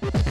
Bye.